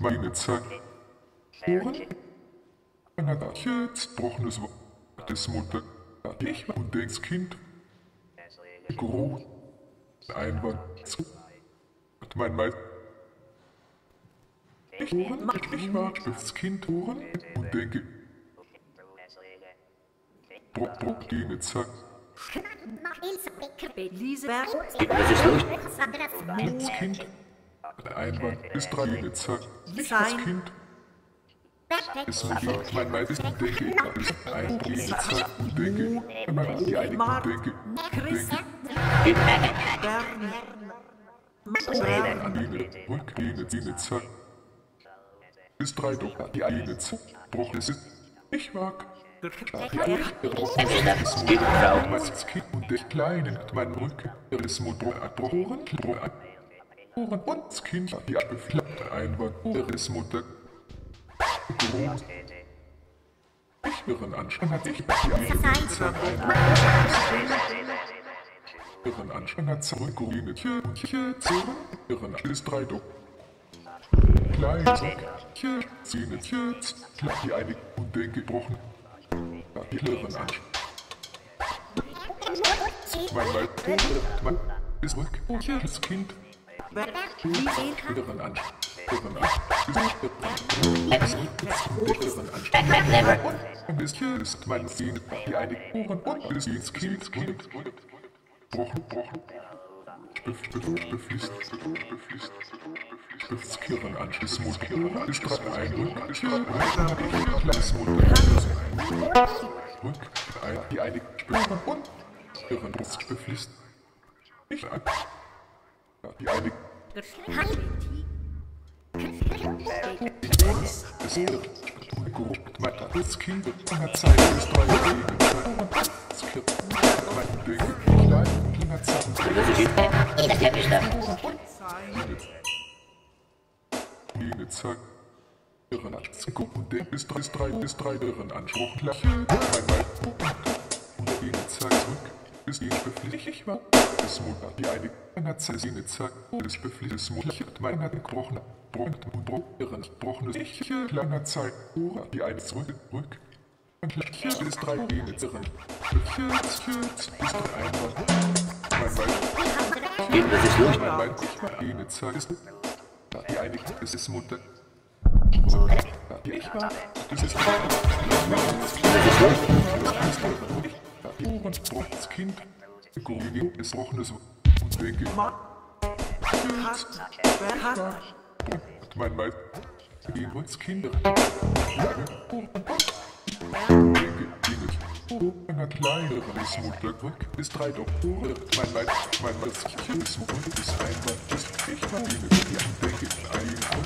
meine Zeit. Ohren? Man hat jetzt gebrochenes Wort des Mutter. Ich und denkst Kind. Groß. Einwand. zu. Mein Meister. Ich, ich mag das Kind Ohren und denke, Brock, Brock, die mit Zack. Elisabeth, Was ist los? Das Kind. Einwand ist drei mit Zack. Ich das. Kind. Es Mutter, mein Meister und denke, ist ein Zack und denke, mein die eine und denke, Chris, denke, Bernie, an die mit Rück, die mit die mit Zack. Ist drei doch, die eine mit Zack. Bruch ist es. Ich mag. Das Kind und der Kleine, mein Rücken, ist Mutter, Ohren, Ohren, Ohren und das Kind, die abgeflappte Einwand, ist Mutter. Groß. Ich irren Anschein hat ich die eine Zack Irren Anschein hat und hier zurück, irren ist drei doch. Klein, hier, ziehen jetzt jetzt, klapp die eine und den gebrochen. Die irren Anschein. Mein Leib, mein ist rück, das Kind, Und ist hier ist meine Szene, die eine Ohren und ist ins Kind, Kind. Brochen, brochen. Stift, Stift, Stift, Stift, Stiftskirren an, Schlissmus, Kirren, ist drei, ein, Rück, ist drei, Rück, ein, die eine Spirren und Kirren, Brust, befließt. Nicht ein. Bis drei, bis drei, Irren Anspruch. Klappe. Mein Bein. Und Linie Zack Ist die bepflichtig war. Das Mutter. Die eine. Meiner Zeit. Linie Zack. Ist bepflichtig. Mutter. Mein hat gebrochen. Brochen und Broch. Irren. Gebrochenes. Ich. Kleiner Zeit. Ura. Die eine zurück. Rück. Und hier bis drei Irren. Hier, hier, bis drei Einwand. Mein Bein. Geht, was ist los? Mein Bein. Die eine Zack ist. Die eine ist es Mutter. Die ich war. Das ist Was ist los? Die Ohren braucht das Kind. Gorigi ist brauchendes und denke, mein Meister. Die uns Kinder. Einer kleineren ist Mutter rück, ist drei Doktoren. Mein Leib, mein Meister ist und ist einwand, ist ich mit die denke, ein und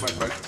Bye-bye.